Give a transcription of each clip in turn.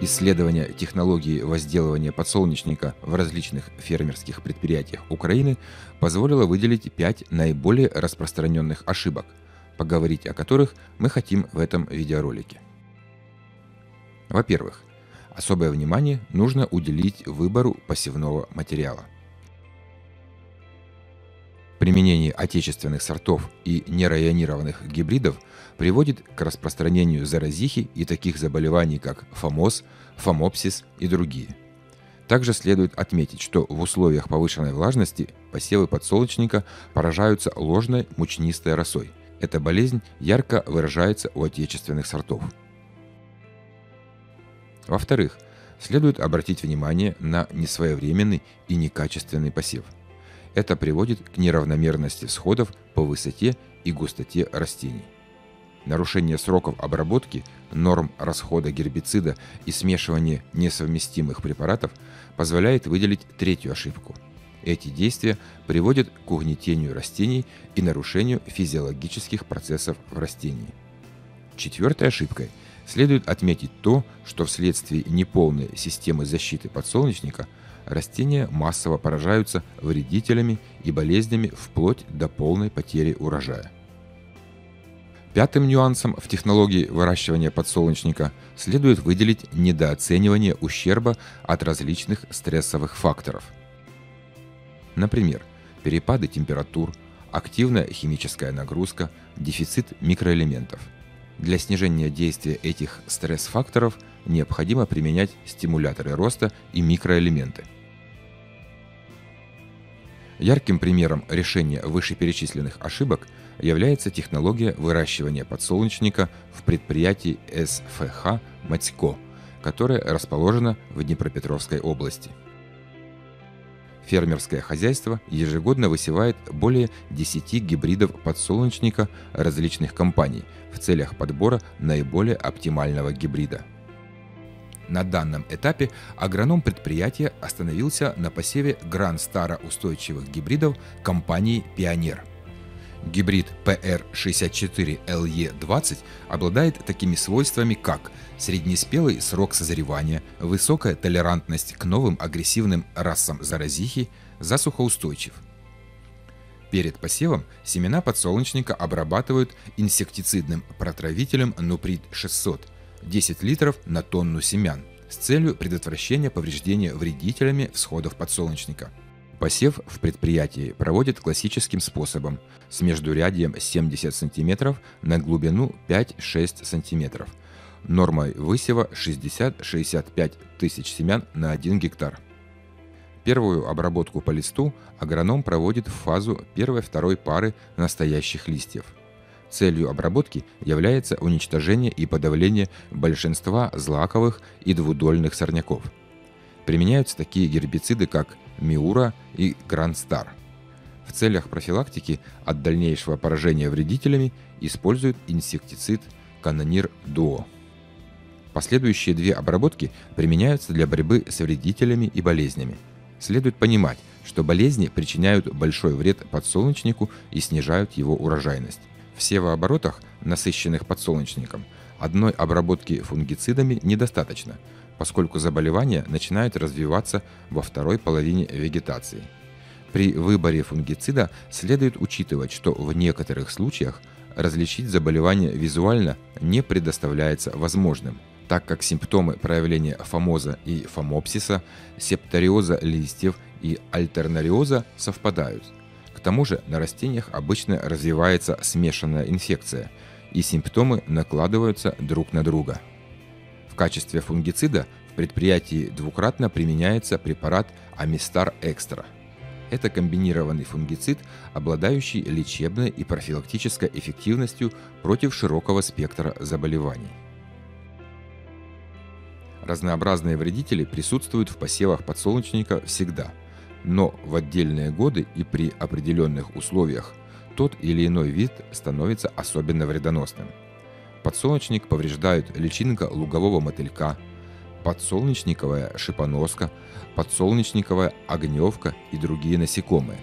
Исследования технологии возделывания подсолнечника в различных фермерских предприятиях Украины позволило выделить пять наиболее распространенных ошибок, поговорить о которых мы хотим в этом видеоролике. Во-первых, особое внимание нужно уделить выбору посевного материала. Применение отечественных сортов и нерайонированных гибридов приводит к распространению заразихи и таких заболеваний, как фомоз, фомопсис и другие. Также следует отметить, что в условиях повышенной влажности посевы подсолнечника поражаются ложной мучнистой росой. Эта болезнь ярко выражается у отечественных сортов. Во-вторых, следует обратить внимание на несвоевременный и некачественный посев. Это приводит к неравномерности всходов по высоте и густоте растений. Нарушение сроков обработки, норм расхода гербицида и смешивание несовместимых препаратов позволяет выделить третью ошибку. Эти действия приводят к угнетению растений и нарушению физиологических процессов в растении. Четвертой ошибкой следует отметить то, что вследствие неполной системы защиты подсолнечника растения массово поражаются вредителями и болезнями вплоть до полной потери урожая. Пятым нюансом в технологии выращивания подсолнечника следует выделить недооценивание ущерба от различных стрессовых факторов. Например, перепады температур, активная химическая нагрузка, дефицит микроэлементов. Для снижения действия этих стресс-факторов необходимо применять стимуляторы роста и микроэлементы – Ярким примером решения вышеперечисленных ошибок является технология выращивания подсолнечника в предприятии СФХ «Матько», которое расположено в Днепропетровской области. Фермерское хозяйство ежегодно высевает более 10 гибридов подсолнечника различных компаний в целях подбора наиболее оптимального гибрида – на данном этапе агроном предприятия остановился на посеве гран-стара устойчивых гибридов компании «Пионер». Гибрид PR64LE20 обладает такими свойствами, как среднеспелый срок созревания, высокая толерантность к новым агрессивным расам заразихи, засухоустойчив. Перед посевом семена подсолнечника обрабатывают инсектицидным протравителем Нуприд 600 – 10 литров на тонну семян с целью предотвращения повреждения вредителями всходов подсолнечника. Посев в предприятии проводят классическим способом с междурядием 70 см на глубину 5-6 см. Нормой высева 60-65 тысяч семян на 1 гектар. Первую обработку по листу агроном проводит в фазу первой-второй пары настоящих листьев – Целью обработки является уничтожение и подавление большинства злаковых и двудольных сорняков. Применяются такие гербициды, как Миура и Грандстар. В целях профилактики от дальнейшего поражения вредителями используют инсектицид Канонир Дуо. Последующие две обработки применяются для борьбы с вредителями и болезнями. Следует понимать, что болезни причиняют большой вред подсолнечнику и снижают его урожайность. В севооборотах, насыщенных подсолнечником, одной обработки фунгицидами недостаточно, поскольку заболевания начинают развиваться во второй половине вегетации. При выборе фунгицида следует учитывать, что в некоторых случаях различить заболевание визуально не предоставляется возможным, так как симптомы проявления фомоза и фомопсиса, септориоза листьев и альтернариоза совпадают – к тому же на растениях обычно развивается смешанная инфекция, и симптомы накладываются друг на друга. Качестве фунгицида в предприятии двукратно применяется препарат Амистар Экстра. Это комбинированный фунгицид, обладающий лечебной и профилактической эффективностью против широкого спектра заболеваний. Разнообразные вредители присутствуют в посевах подсолнечника всегда – но в отдельные годы и при определенных условиях тот или иной вид становится особенно вредоносным. Подсолнечник повреждают личинка лугового мотылька, подсолнечниковая шипоноска, подсолнечниковая огневка и другие насекомые.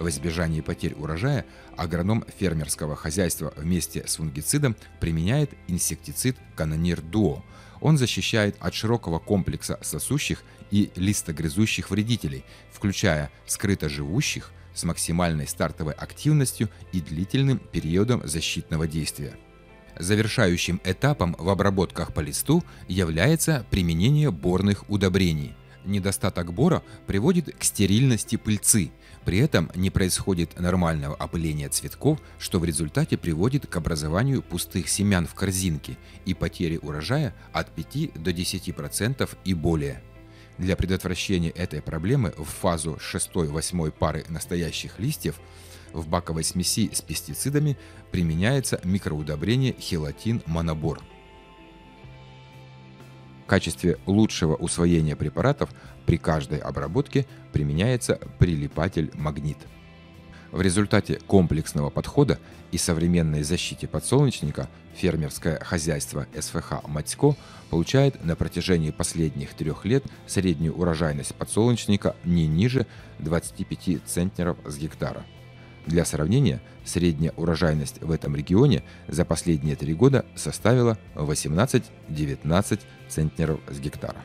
В избежании потерь урожая агроном фермерского хозяйства вместе с фунгицидом применяет инсектицид Канонир Дуо. Он защищает от широкого комплекса сосущих и листогрызущих вредителей, включая скрыто живущих с максимальной стартовой активностью и длительным периодом защитного действия. Завершающим этапом в обработках по листу является применение борных удобрений. Недостаток бора приводит к стерильности пыльцы, при этом не происходит нормального опыления цветков, что в результате приводит к образованию пустых семян в корзинке и потере урожая от 5 до 10% и более. Для предотвращения этой проблемы в фазу 6-8 пары настоящих листьев в баковой смеси с пестицидами применяется микроудобрение хелатин монобор. В качестве лучшего усвоения препаратов при каждой обработке применяется прилипатель магнит. В результате комплексного подхода и современной защите подсолнечника фермерское хозяйство СФХ «Матько» получает на протяжении последних трех лет среднюю урожайность подсолнечника не ниже 25 центнеров с гектара. Для сравнения, средняя урожайность в этом регионе за последние три года составила 18-19 центнеров с гектара.